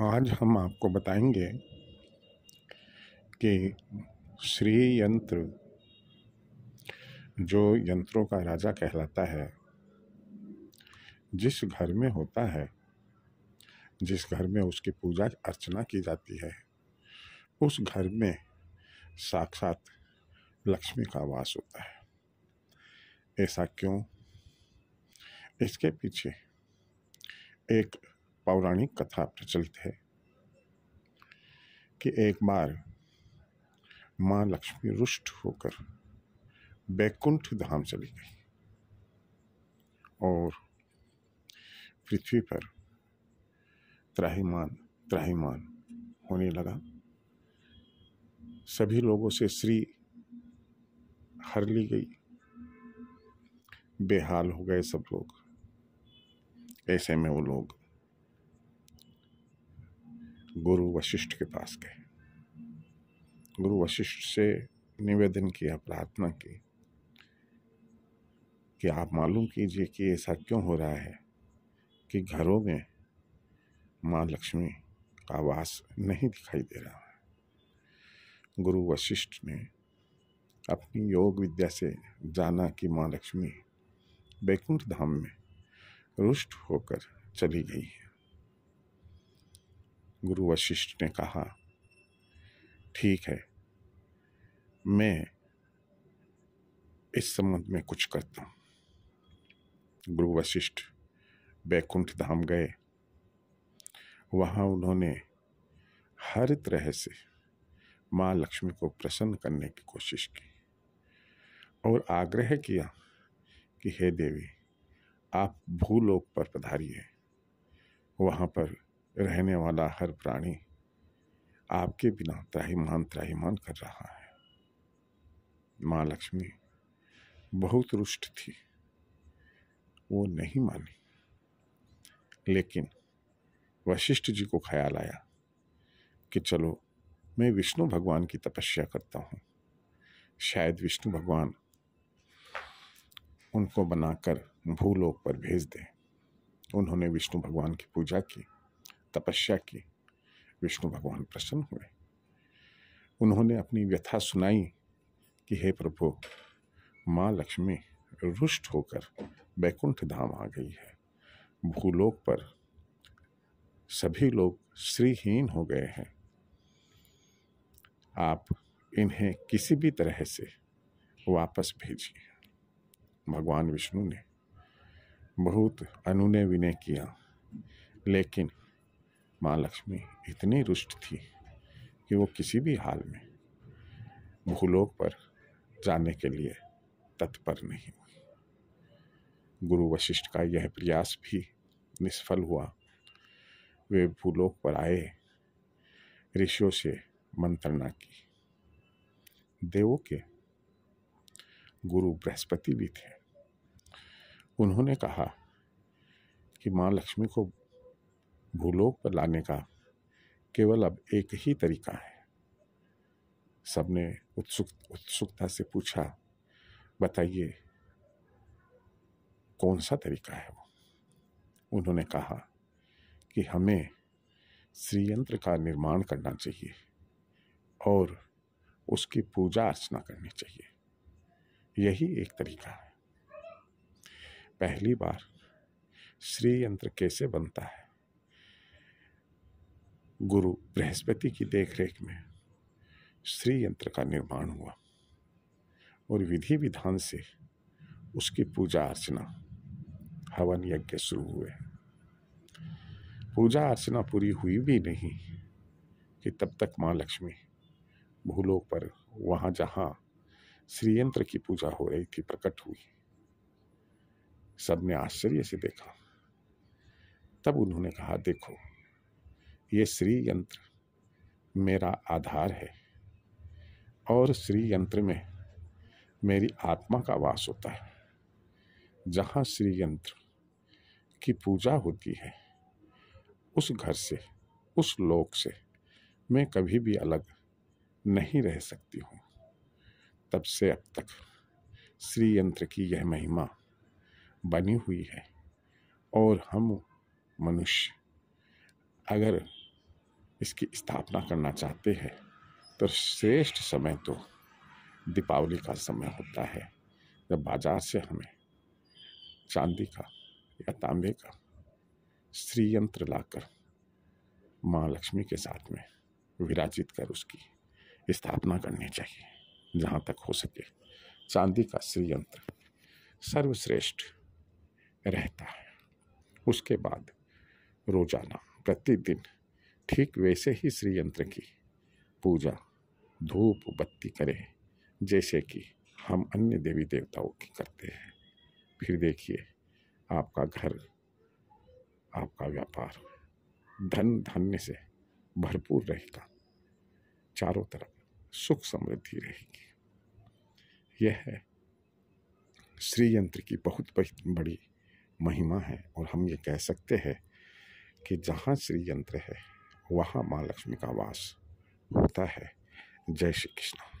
आज हम आपको बताएँगे कि श्री यंत्र जो यंत्रों का राजा कहलाता है, जिस घर में होता है, जिस घर में उसकी पूजा अर्चना की जाती है, उस घर में साक्षात लक्ष्मी का वास होता है। ऐसा क्यों? इसके पीछे एक पौराणिक कथा प्रचलित है कि एक बार माँ लक्ष्मी रुष्ट होकर बैकुंठ धाम चली गई और पृथ्वी पर त्राहीमान त्राहीमान होने लगा। सभी लोगों से श्री हर ली गई। बेहाल हो गए सब लोग। ऐसे में वो लोग गुरु वशिष्ठ के पास गए। गुरु वशिष्ठ से निवेदन किया, प्रार्थना की कि आप मालूम कीजिए कि ऐसा क्यों हो रहा है कि घरों में माँ लक्ष्मी का वास नहीं दिखाई दे रहा है। गुरु वशिष्ठ ने अपनी योग विद्या से जाना कि माँ लक्ष्मी बैकुंठ धाम में रुष्ट होकर चली गई है। गुरु वशिष्ठ ने कहा, ठीक है, मैं इस संबंध में कुछ करता हूँ। गुरु वशिष्ठ बैकुंठ धाम गए। वहाँ उन्होंने हर तरह से माँ लक्ष्मी को प्रसन्न करने की कोशिश की और आग्रह किया कि, हे देवी, आप भूलोक पर पधारिए। वहाँ पर रहने वाला हर प्राणी आपके बिना त्राहीमान त्राहीमान कर रहा है। माँ लक्ष्मी बहुत रुष्ट थी। वो नहीं मानी। लेकिन वशिष्ठ जी को ख्याल आया कि चलो, मैं विष्णु भगवान की तपस्या करता हूँ। शायद विष्णु भगवान उनको बनाकर भूलोक पर भेज दें। उन्होंने विष्णु भगवान की पूजा की। तपस्या की। विष्णु भगवान प्रसन्न हुए। उन्होंने अपनी व्यथा सुनाई कि हे प्रभु, माँ लक्ष्मी रुष्ट होकर बैकुंठ धाम आ गई है। भूलोक पर सभी लोग श्रीहीन हो गए हैं। आप इन्हें किसी भी तरह से वापस भेजिए। भगवान विष्णु ने बहुत अनुनय विनय किया, लेकिन माँ लक्ष्मी इतनी रुष्ट थी कि वो किसी भी हाल में भूलोक पर जाने के लिए तत्पर नहीं हुई। गुरु वशिष्ठ का यह प्रयास भी निष्फल हुआ। वे भूलोक पर आए, ऋषियों से मंत्रणा की। देवों के गुरु बृहस्पति भी थे। उन्होंने कहा कि माँ लक्ष्मी को भूलोक पर लाने का केवल अब एक ही तरीका है। सबने उत्सुक, उत्सुकता से पूछा, बताइए कौन सा तरीका है वो? उन्होंने कहा कि हमें श्रीयंत्र का निर्माण करना चाहिए और उसकी पूजा अर्चना करनी चाहिए। यही एक तरीका है। पहली बार श्रीयंत्र कैसे बनता है? गुरु बृहस्पति की देखरेख में श्री यंत्र का निर्माण हुआ और विधि विधान से उसकी पूजा अर्चना, हवन यज्ञ शुरू हुए। पूजा अर्चना पूरी हुई भी नहीं कि तब तक माँ लक्ष्मी भूलोक पर वहाँ जहाँ श्रीयंत्र की पूजा हो रही थी प्रकट हुई। सबने आश्चर्य से देखा। तब उन्होंने कहा, देखो ये श्री यंत्र मेरा आधार है और श्री यंत्र में मेरी आत्मा का वास होता है। जहाँ श्री यंत्र की पूजा होती है, उस घर से, उस लोक से मैं कभी भी अलग नहीं रह सकती हूँ। तब से अब तक श्री यंत्र की यह महिमा बनी हुई है और हम मनुष्य, अगर इसकी स्थापना करना चाहते हैं। तो श्रेष्ठ समय तो दीपावली का समय होता है, जब बाज़ार से हमें चांदी का या तांबे का श्री यंत्र लाकर माँ लक्ष्मी के साथ में विराजित कर उसकी स्थापना करनी चाहिए, जहाँ तक हो सके। चांदी का श्री यंत्र सर्वश्रेष्ठ रहता है। उसके बाद रोज़ाना, प्रतिदिन ठीक वैसे ही श्री यंत्र की। पूजा, धूप बत्ती करें, जैसे कि हम अन्य देवी देवताओं की करते हैं। फिर देखिए, आपका घर, आपका व्यापार, धन धान्य से भरपूर रहेगा। चारों तरफ़ सुख समृद्धि रहेगी। यह है श्री यंत्र की बहुत बड़ी महिमा है, और हम ये कह सकते हैं कि जहाँ श्री यंत्र है वहाँ माँ लक्ष्मी का वास होता है। जय श्री कृष्ण।